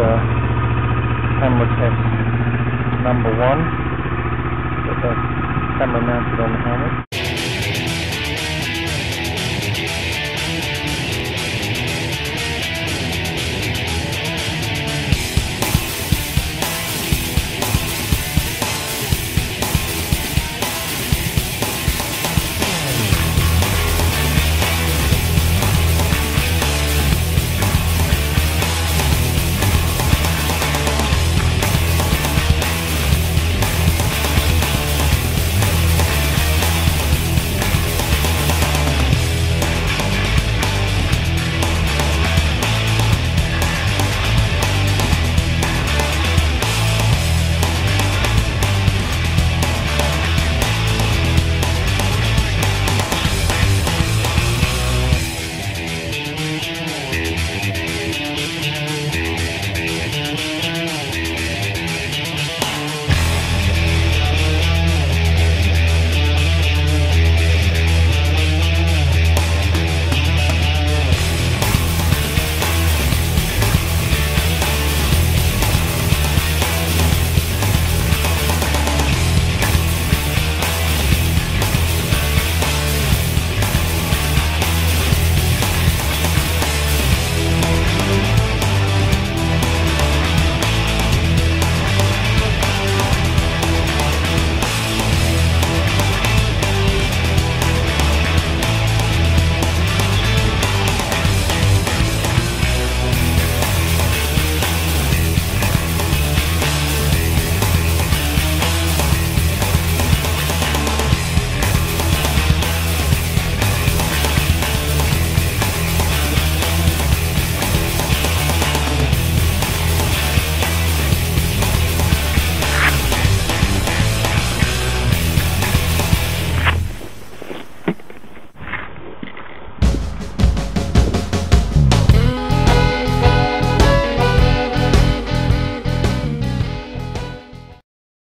uh, camera test number one. Got the camera mounted on the helmet.